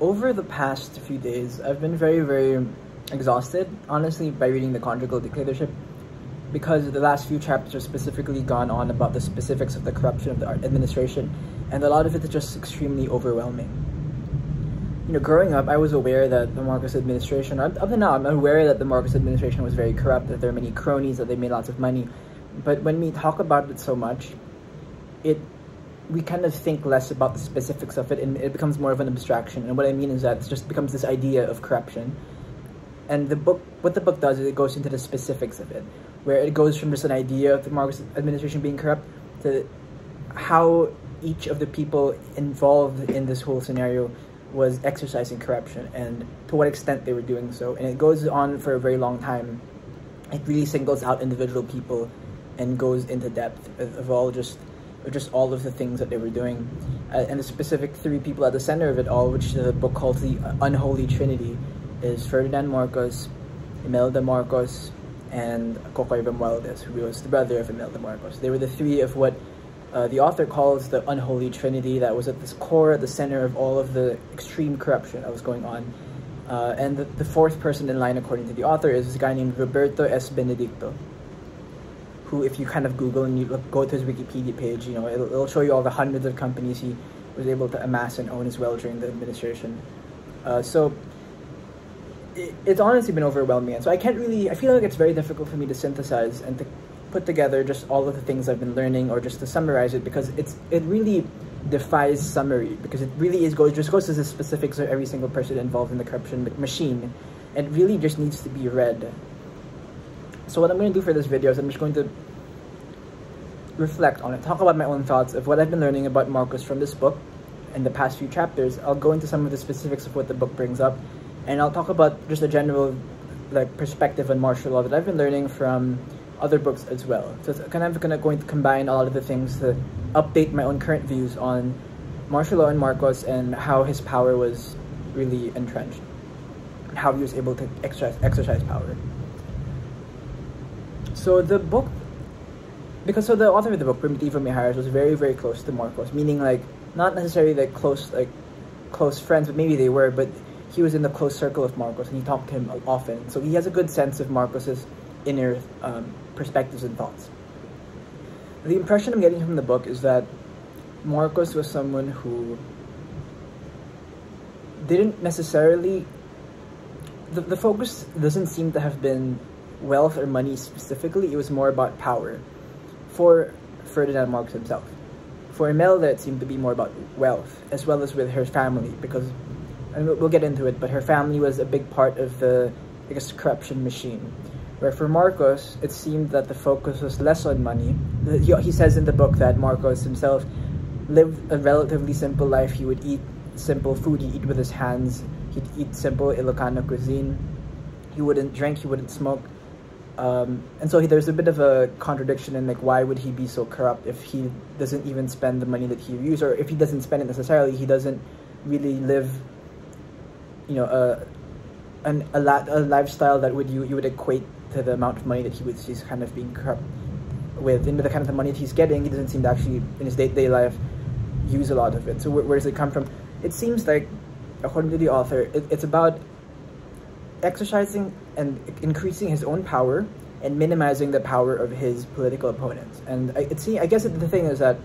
over the past few days, I've been very, very exhausted, honestly, by reading The Conjugal Dictatorship because the last few chapters are specifically gone on about the specifics of the corruption of the administration, and a lot of it is just extremely overwhelming. You know, growing up, I was aware that the Marcos administration, up to now, I'm aware that the Marcos administration was very corrupt, that there are many cronies, that they made lots of money. But when we talk about it so much, it we kind of think less about the specifics of it and it becomes more of an abstraction. And what I mean is that it just becomes this idea of corruption. And the book, what the book does is it goes into the specifics of it, where it goes from just an idea of the Marcos administration being corrupt to how each of the people involved in this whole scenario was exercising corruption and to what extent they were doing so. And it goes on for a very long time. It really singles out individual people and goes into depth of, of all just just all of the things that they were doing. Uh, and the specific three people at the center of it all, which the book calls the Unholy Trinity, is Ferdinand Marcos, Imelda Marcos, and Kokoy Romualdez, who was the brother of Imelda Marcos. They were the three of what uh, the author calls the Unholy Trinity that was at this core, at the center of all of the extreme corruption that was going on. Uh, and the, the fourth person in line, according to the author, is this guy named Roberto S. Benedicto who, if you kind of Google and you look, go to his Wikipedia page, you know, it'll, it'll show you all the hundreds of companies he was able to amass and own as well during the administration. Uh, so it, it's honestly been overwhelming. And so I can't really, I feel like it's very difficult for me to synthesize and to put together just all of the things I've been learning or just to summarize it because it's it really defies summary because it really is goes just goes to the specifics of every single person involved in the corruption machine. It really just needs to be read so what I'm going to do for this video is I'm just going to reflect on it, talk about my own thoughts of what I've been learning about Marcos from this book in the past few chapters. I'll go into some of the specifics of what the book brings up, and I'll talk about just a general like perspective on martial law that I've been learning from other books as well. So it's kind of gonna going to combine a lot of the things to update my own current views on martial law and Marcos and how his power was really entrenched, and how he was able to exercise, exercise power. So the book, because so the author of the book, Primitivo Mijares, was very very close to Marcos, meaning like not necessarily like close like close friends, but maybe they were, but he was in the close circle of Marcos and he talked to him often. So he has a good sense of Marcos's inner um, perspectives and thoughts. The impression I'm getting from the book is that Marcos was someone who didn't necessarily the, the focus doesn't seem to have been wealth or money specifically, it was more about power for Ferdinand Marcos himself. For Imelda, it seemed to be more about wealth, as well as with her family, because, and we'll get into it, but her family was a big part of the, I guess, corruption machine. Where for Marcos, it seemed that the focus was less on money. He says in the book that Marcos himself lived a relatively simple life. He would eat simple food, he'd eat with his hands, he'd eat simple Ilocano cuisine. He wouldn't drink, he wouldn't smoke um, and so he, there's a bit of a contradiction in like why would he be so corrupt if he doesn't even spend the money that he used, or if he doesn't spend it necessarily, he doesn't really live, you know, a an, a, la- a lifestyle that would you you would equate to the amount of money that he was he's kind of being corrupt with. And the kind of the money that he's getting, he doesn't seem to actually in his day to day life use a lot of it. So where, where, does it come from? It seems like, according to the author, it, it's about exercising and increasing his own power and minimizing the power of his political opponents. And I, it see, I guess the thing is that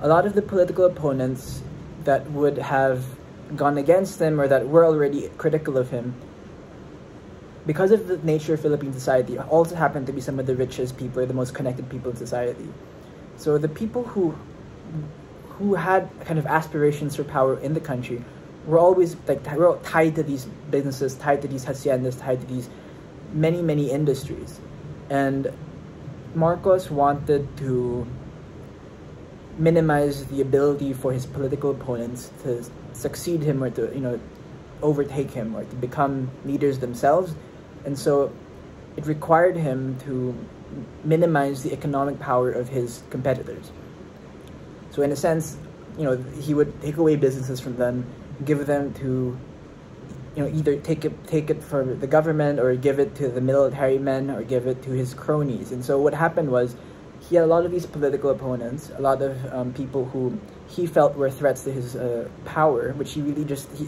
a lot of the political opponents that would have gone against him or that were already critical of him, because of the nature of Philippine society, also happen to be some of the richest people or the most connected people in society. So the people who who had kind of aspirations for power in the country we're always like we're tied to these businesses, tied to these haciendas, tied to these many many industries, and Marcos wanted to minimize the ability for his political opponents to succeed him or to you know overtake him or to become leaders themselves, and so it required him to minimize the economic power of his competitors. So in a sense, you know, he would take away businesses from them give them to you know either take it take it for the government or give it to the military men or give it to his cronies and so what happened was he had a lot of these political opponents a lot of um, people who he felt were threats to his uh, power, which he really just, he,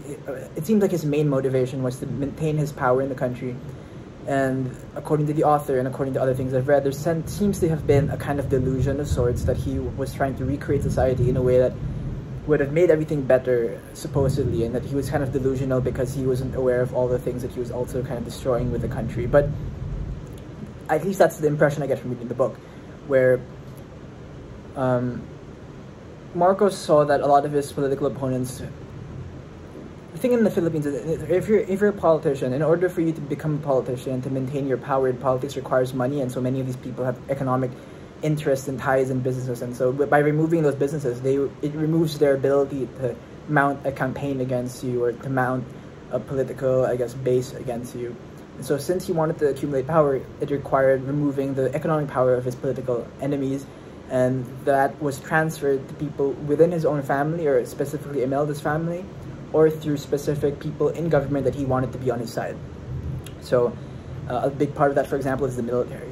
it seemed like his main motivation was to maintain his power in the country. And according to the author and according to other things I've read, there seems to have been a kind of delusion of sorts that he was trying to recreate society in a way that would have made everything better, supposedly, and that he was kind of delusional because he wasn't aware of all the things that he was also kind of destroying with the country. But at least that's the impression I get from reading the book, where um, Marcos saw that a lot of his political opponents. The thing in the Philippines is, if you're if you're a politician, in order for you to become a politician and to maintain your power in politics requires money, and so many of these people have economic interest and ties in businesses, and so by removing those businesses, they it removes their ability to mount a campaign against you or to mount a political, I guess, base against you. And so since he wanted to accumulate power, it required removing the economic power of his political enemies, and that was transferred to people within his own family, or specifically Imelda's family, or through specific people in government that he wanted to be on his side. So uh, a big part of that, for example, is the military.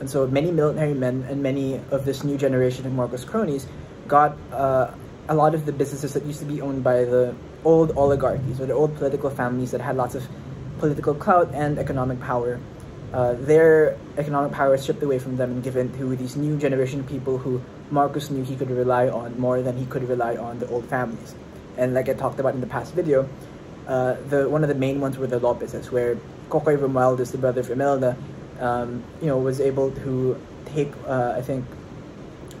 And so many military men and many of this new generation of Marcos cronies got uh, a lot of the businesses that used to be owned by the old oligarchies or the old political families that had lots of political clout and economic power. Uh, their economic power was stripped away from them and given to these new generation of people who Marcos knew he could rely on more than he could rely on the old families. And like I talked about in the past video, uh, the one of the main ones were the Lopezes, where Kokoy Romualdez, the brother of Imelda, um, you know, was able to take, uh, I think,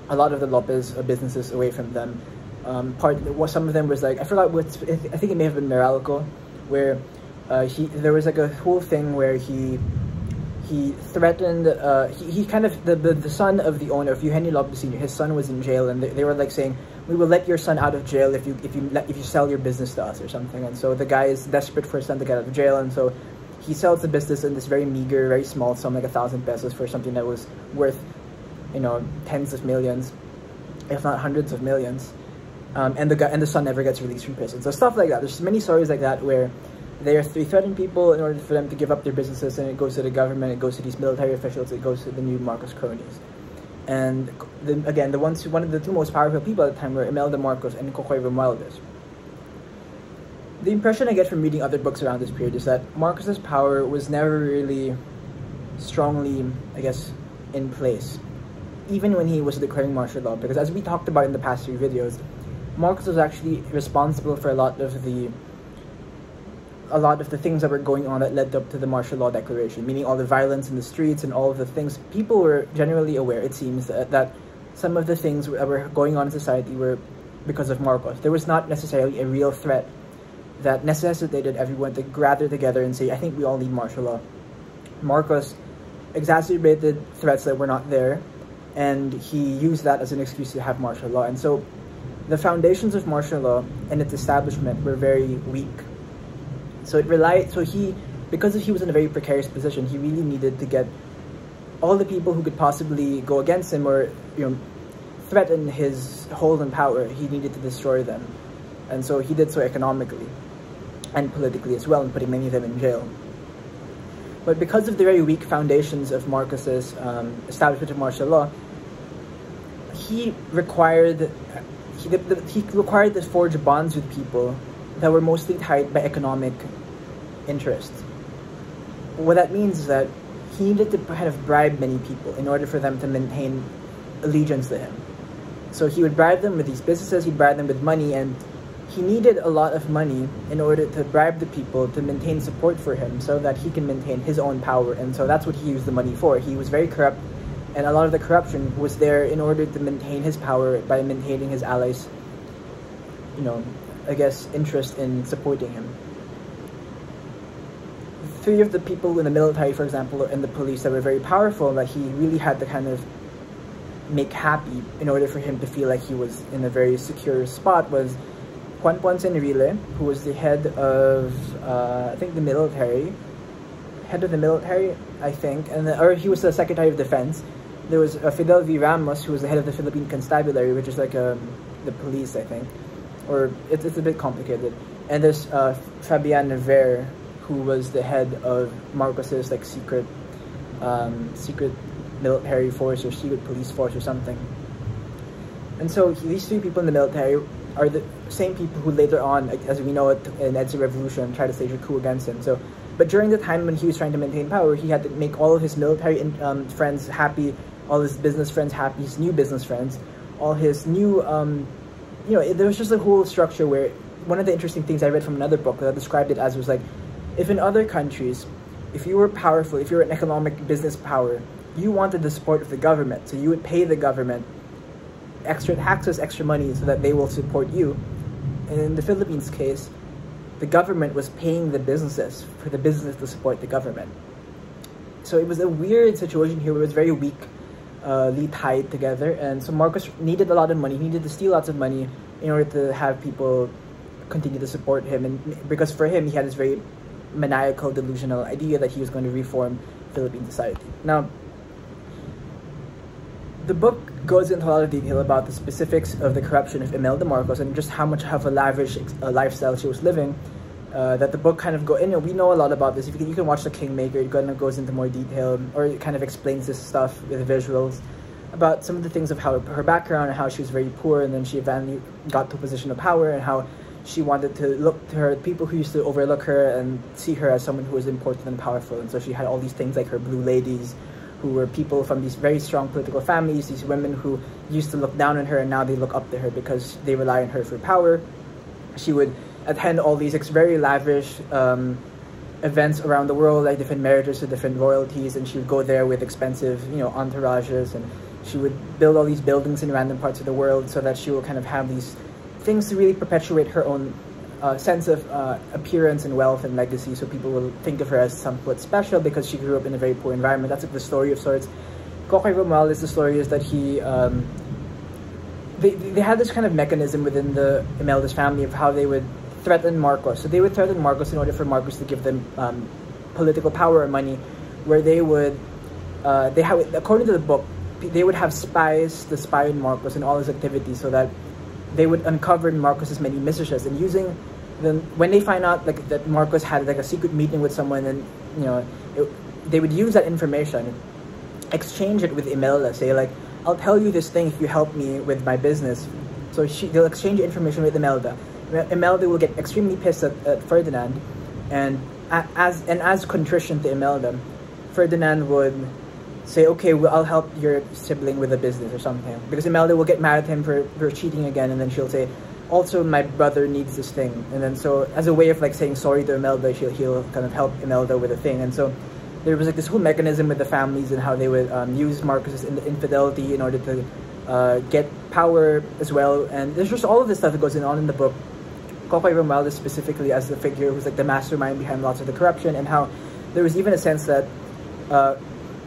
a lot of the Lopez businesses away from them. Um, part, well, some of them was like I forgot what I think it may have been Meralco, where uh, he there was like a whole thing where he he threatened uh, he, he kind of the, the, the son of the owner of Eugenio Lopez Sr. His son was in jail, and they, they were like saying, "We will let your son out of jail if you if you let, if you sell your business to us or something." And so the guy is desperate for his son to get out of jail, and so he sells the business in this very meager, very small sum, like a thousand pesos for something that was worth, you know, tens of millions, if not hundreds of millions. Um, and the guy and the son never gets released from prison. So stuff like that. There's many stories like that where they are they threaten people in order for them to give up their businesses, and it goes to the government, it goes to these military officials, it goes to the new Marcos cronies. And the, again, the ones one of the two most powerful people at the time were Imelda Marcos and Kokoy Romualdez the impression I get from reading other books around this period is that Marcos's power was never really strongly, I guess, in place, even when he was declaring martial law. Because as we talked about in the past few videos, Marcos was actually responsible for a lot of the a lot of the things that were going on that led up to the martial law declaration, meaning all the violence in the streets and all of the things. People were generally aware, it seems, that, that some of the things that were going on in society were because of Marcos. There was not necessarily a real threat that necessitated everyone to gather together and say, I think we all need martial law. Marcos exacerbated threats that were not there, and he used that as an excuse to have martial law. And so the foundations of martial law and its establishment were very weak. So it relied, so he, because he was in a very precarious position, he really needed to get all the people who could possibly go against him or, you know, threaten his hold and power, he needed to destroy them. And so he did so economically and politically as well, and putting many of them in jail. But because of the very weak foundations of Marcos's um, establishment of martial law, he required he, the, the, he required to forge bonds with people that were mostly tied by economic interests. What that means is that he needed to kind of bribe many people in order for them to maintain allegiance to him. So he would bribe them with these businesses, he'd bribe them with money, and he needed a lot of money in order to bribe the people to maintain support for him so that he can maintain his own power. And so that's what he used the money for. He was very corrupt, and a lot of the corruption was there in order to maintain his power by maintaining his allies, you know, I guess, interest in supporting him. Three of the people in the military, for example, and the police that were very powerful that he really had to kind of make happy in order for him to feel like he was in a very secure spot was Juan Ponce Enrile, who was the head of, uh, I think, the military, head of the military, I think, and the, or he was the Secretary of Defense. There was uh, Fidel V. Ramos, who was the head of the Philippine Constabulary, which is like um, the police, I think, or it's, it's a bit complicated. And there's uh, Fabian Navarre, who was the head of Marcos's like secret, um, secret military force or secret police force or something And so these three people in the military are the same people who later on, as we know it in EDSA Revolution, tried to stage a coup against him. So, but during the time when he was trying to maintain power, he had to make all of his military um, friends happy, all his business friends happy, his new business friends, all his new, um, you know, there was just a whole structure where one of the interesting things I read from another book that described it as was like, if in other countries, if you were powerful, if you were an economic business power, you wanted the support of the government, so you would pay the government extra taxes, extra money so that they will support you. And in the Philippines case, the government was paying the businesses for the business to support the government. So it was a weird situation here. Where it was very weakly uh, tied together, and so Marcos needed a lot of money. He needed to steal lots of money in order to have people continue to support him, and because for him, he had this very maniacal, delusional idea that he was going to reform Philippine society. Now, the book goes into a lot of detail about the specifics of the corruption of Imelda Marcos and just how much of a lavish uh, lifestyle she was living. Uh, that the book kind of go in. you know, we know a lot about this. You can, you can watch The Kingmaker. It kind of goes into more detail, or it kind of explains this stuff with visuals about some of the things of how her background and how she was very poor, and then she eventually got to a position of power, and how she wanted to look to her people who used to overlook her and see her as someone who was important and powerful. And so she had all these things like her blue ladies, who were people from these very strong political families, these women who used to look down on her and now they look up to her because they rely on her for power. She would attend all these very lavish um, events around the world, like different marriages to different royalties, and she would go there with expensive, you know, entourages, and she would build all these buildings in random parts of the world so that she will kind of have these things to really perpetuate her own uh, sense of uh, appearance and wealth and legacy, so people will think of her as somewhat special because she grew up in a very poor environment. That's like the story of sorts. Kokoy Romualdez, the story is that he, um, they, they had this kind of mechanism within the Imelda's family of how they would threaten Marcos. So they would threaten Marcos in order for Marcos to give them um, political power or money, where they would, uh, they have, according to the book, they would have spies to spy on Marcos and all his activities so that they would uncover Marcos's many mistresses and using then when they find out like that Marcos had like a secret meeting with someone and you know it, they would use that information exchange it with Imelda say like I'll tell you this thing if you help me with my business. So she they'll exchange information with Imelda. Imelda will get extremely pissed at, at Ferdinand and as and as contrition to Imelda Ferdinand would say, okay, well, I'll help your sibling with a business or something. Because Imelda will get mad at him for, for cheating again, and then she'll say, also, my brother needs this thing. And then so, as a way of like saying sorry to Imelda, she'll, he'll kind of help Imelda with a thing. And so, there was like this whole mechanism with the families and how they would um, use Marcos's infidelity in order to uh, get power as well. And there's just all of this stuff that goes on in the book. Kokoy Romualdez specifically as the figure who's like the mastermind behind lots of the corruption and how there was even a sense that uh,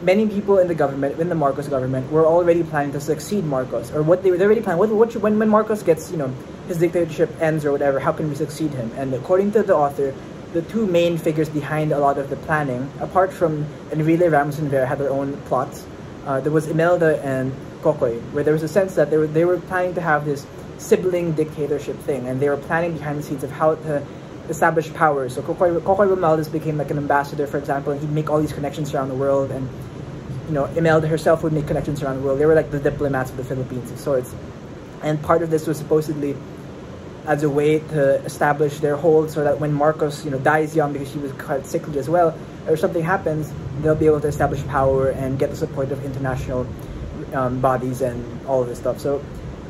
many people in the government, in the Marcos government, were already planning to succeed Marcos, or what they were already planning. What, what when when Marcos gets, you know, his dictatorship ends or whatever, how can we succeed him? And according to the author, the two main figures behind a lot of the planning, apart from Enrile Ramos and Vera had their own plots, uh, there was Imelda and Kokoy, where there was a sense that they were they were planning to have this sibling dictatorship thing, and they were planning behind the scenes of how to establish power. So Kokoy, Kokoy Romualdez became like an ambassador, for example, and he'd make all these connections around the world and you know, Imelda herself would make connections around the world. They were like the diplomats of the Philippines of sorts. And part of this was supposedly as a way to establish their hold so that when Marcos, you know, dies young because he was quite sickly as well, or something happens, they'll be able to establish power and get the support of international um, bodies and all of this stuff. So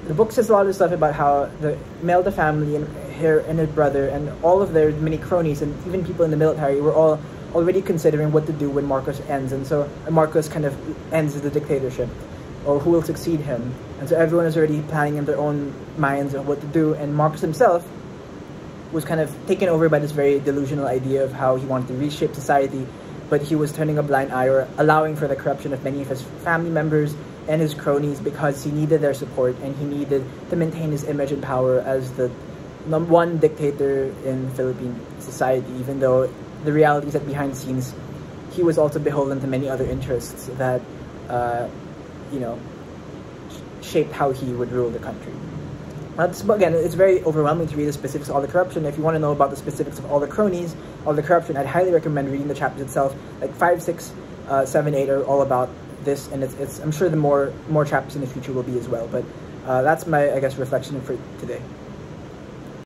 the book says a lot of stuff about how the Imelda family and her and her brother and all of their many cronies and even people in the military were all already considering what to do when Marcos ends, and so Marcos kind of ends the dictatorship, or who will succeed him. And so everyone is already planning in their own minds of what to do, and Marcos himself was kind of taken over by this very delusional idea of how he wanted to reshape society, but he was turning a blind eye or allowing for the corruption of many of his family members and his cronies because he needed their support and he needed to maintain his image and power as the number one dictator in Philippine society, even though the reality is that behind the scenes, he was also beholden to many other interests that, uh, you know, shaped how he would rule the country. Now, this, again, it's very overwhelming to read the specifics of all the corruption. If you want to know about the specifics of all the cronies, all the corruption, I'd highly recommend reading the chapters itself. Like five, six, uh, seven, eight are all about this, and it's, it's I'm sure the more more chapters in the future will be as well. But uh, that's my I guess reflection for today.